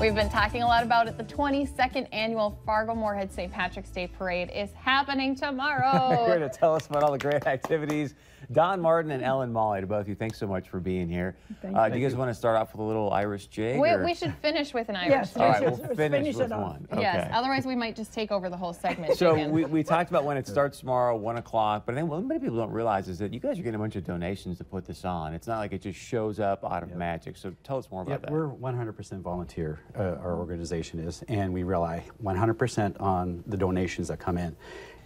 We've been talking a lot about it. The 22nd annual Fargo Moorhead St. Patrick's Day Parade is happening tomorrow. Here to tell us about all the great activities. Don Martin and Ellen Molly, to both of you, thanks so much for being here. Thank Uh, you. do you guys want to start off with a little Irish jig? we, we should finish with an Irish Yes, jig. All right, Let's- we'll finish, finish with it one. Okay. Yes, otherwise we might just take over the whole segment. So again. we, we talked about when it starts tomorrow, one o'clock. But I think what many people don't realize is that you guys are getting a bunch of donations to put this on. It's not like it just shows up out of magic. So tell us more about Yep, that. we're 100% volunteer, uh, our organization is, and we rely 100% on the donations that come in.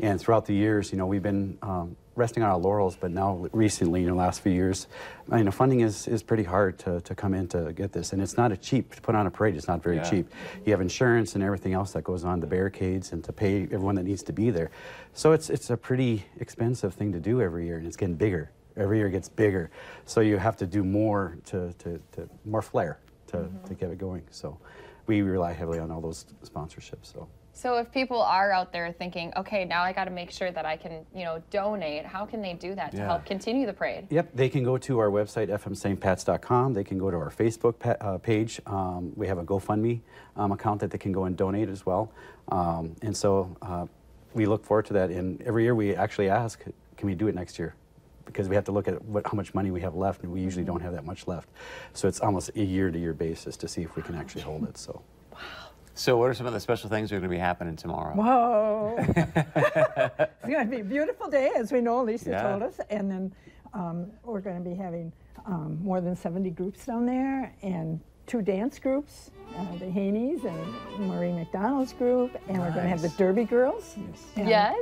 And throughout the years, you know, we've been um, resting on our laurels, but now recently, in the last few years, you know, funding is, is pretty hard to, to come in to get this. And it's not a cheap, to put on a parade, it's not very Yeah. cheap. You have insurance and everything else that goes on, the barricades, and to pay everyone that needs to be there. So it's, it's a pretty expensive thing to do every year, and it's getting bigger. Every year gets bigger. So you have to do more to, to, to more flair to, to get it going. So we rely heavily on all those sponsorships. So so if people are out there thinking, okay, now I got to make sure that I can, you know, donate, how can they do that to Yeah. help continue the parade? Yep, they can go to our website, fmstpats.com. They can go to our Facebook pa- uh, page. Um, we have a GoFundMe um, account that they can go and donate as well. Um, and so uh, we look forward to that. And every year we actually ask, can we do it next year? Because we have to look at what, how much money we have left, and we usually don't have that much left. So it's almost a year-to-year basis to see if we can actually hold it. So. So what are some of the special things that are going to be happening tomorrow? Whoa. it's going to be a beautiful day, as we know, Lisa Yeah. told us. And then um, we're going to be having um, more than 70 groups down there and two dance groups, uh, the Haneys and Marie McDonald's group. And we're going to have the Derby Girls. And, Yes.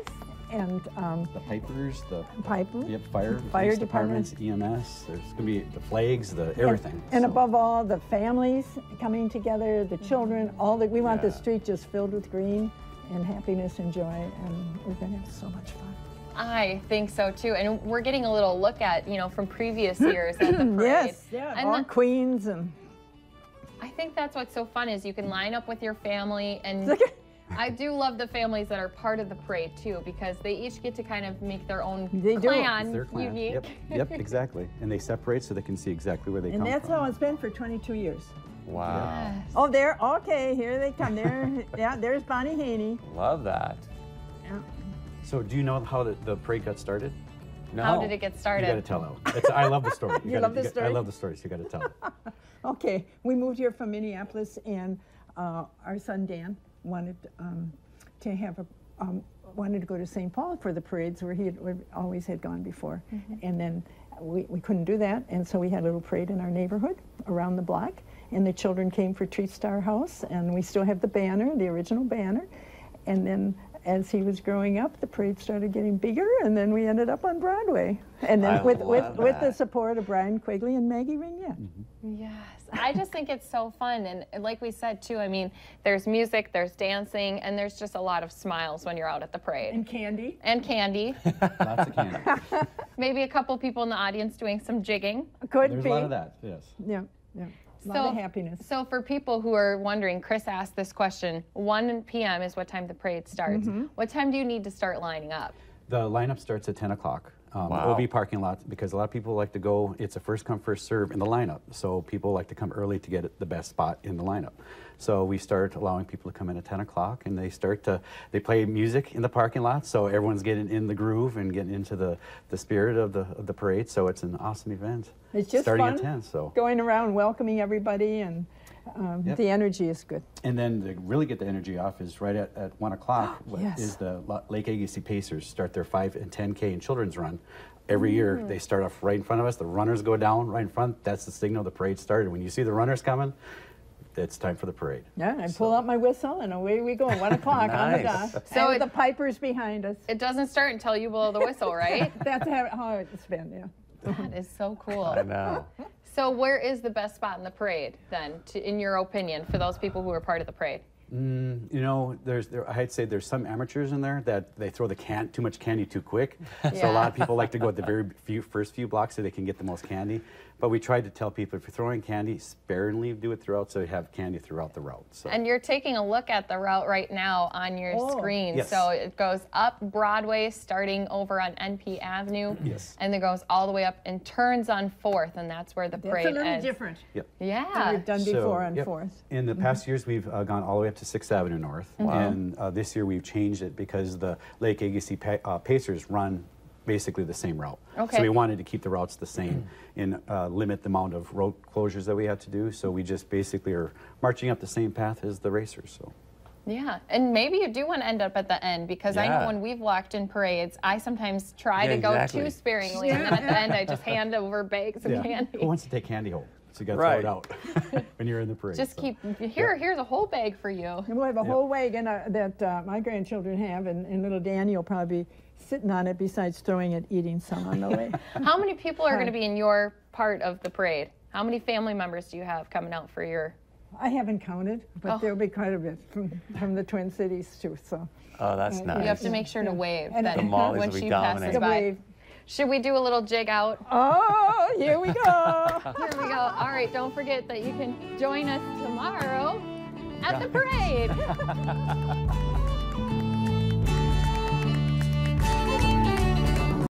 And um, The pipers, the Piper. yep, fire, Fire departments. departments, EMS. There's going to be the flags, the everything. And So- above all, the families coming together, the children, all that. we want the street just filled with green and happiness and joy. And we're going to have so much fun. I think so too. And we're getting a little look at, you know, from previous years at the parade. Yes, yeah, And all the- queens and I think that's what's so fun is you can line up with your family and I do love the families that are part of the parade too because they each get to kind of make their own They do. clan Their clan. unique. Yep, yep, exactly. And they separate so they can see exactly where they come. And that's how it's been for 22 years. Wow. Oh, there. Okay, here they come. There. yeah, there's Bonnie Haney. Love that. Yeah. So, do you know how the, the parade got started? No. How did it get started? You started? got to tell it. It's, I love the story. You gotta- love the got- story? I love the story, so you got to tell it. Okay, we moved here from Minneapolis, and uh, our son Dan wanted um, to have a um, wanted to go to St. Paul for the parades where he had, where always had gone before, and then we, we couldn't do that, and so we had a little parade in our neighborhood around the block, and the children came for Tree Star House, and we still have the banner, the original banner, and then. As he was growing up, the parade started getting bigger, and then we ended up on Broadway. And then I with, with, love with the support of Brian Quigley and Maggie Ringet. Yes. I just think it's so fun. And and like we said too, I mean, there's music, there's dancing, and there's just a lot of smiles when you're out at the parade. And Candy. And candy. Lots of candy. Maybe a couple people in the audience doing some jigging. Could There's be. a lot of that, yes. Yeah, yeah. A lot of happiness. So for people who are wondering, Chris asked this question. 1 p.m. is what time the parade starts. Mm-hmm. What time do you need to start lining up? The lineup starts at 10 o'clock. Um, Wow. OB parking lot because a lot of people like to go. It's a first come first serve in the lineup, so people like to come early to get the best spot in the lineup. So we start allowing people to come in at 10 o'clock, and they start to they play music in the parking lot, so everyone's getting in the groove and getting into the, the spirit of the of the parade. So it's an awesome event. It's just starting fun. at 10. So Going around welcoming everybody, and um, Yep. the energy is good. And then to really get the energy off is right at, at 1 o'clock Yes. is the Lake Agassiz Pacers start their 5 and 10K in children's run. Every year Mm. they start off right in front of us. The runners go down right in front. That's the signal the parade started. When you see the runners coming, it's time for the parade. Yeah, I pull out my whistle, and away we go. One o'clock on the dot. So So it- the pipers behind us. It doesn't start until you blow the whistle, right? That's how, how it's been. Yeah. that is so cool. I know. So where is the best spot in the parade then, to, in your opinion, for those people who are part of the parade? Mm, you know, there's there, I'd say there's some amateurs in there that they throw the can too much candy too quick. So a lot of people like to go at the very few first few blocks so they can get the most candy. But we tried to tell people if you're throwing candy, sparingly do it throughout, so you have candy throughout the route. So. And you're taking a look at the route right now on your Oh. screen. Yes. So it goes up Broadway, starting over on NP Avenue. Yes. And then goes all the way up and turns on Fourth, and that's where the That's parade a little ends. different Yep. than Yeah. we've done So, before on yep. Fourth. In the past years, we've uh, gone all the way up to Sixth Avenue North, and uh, this year we've changed it because the Lake Agassiz pa- uh, Pacers run basically the same route. Okay. So we wanted to keep the routes the same and uh, limit the amount of road closures that we had to do. So we just basically are marching up the same path as the racers. So. Yeah, and maybe you do want to end up at the end because I know when we've walked in parades, I sometimes try Yeah, to go exactly. too sparingly, and then at the end I just hand over bags of candy. Who wants to take candy home? So you got to Right. throw it out when you're in the parade. Just so. keep here. Here's a whole bag for you. And we'll have a whole wagon uh, that uh, my grandchildren have, and, and little Danny will probably be sitting on it besides throwing it, eating some on the way. How many people are going to be in your part of the parade? How many family members do you have coming out for your? I haven't counted, but Oh. there'll be quite a bit from, from the Twin Cities too. So Oh, that's You nice. You have to make sure to wave And that The Mollies when will be she dominating. passes by. Should we do a little jig out? Oh, here we go. Here we go. All right, don't forget that you can join us tomorrow at the parade.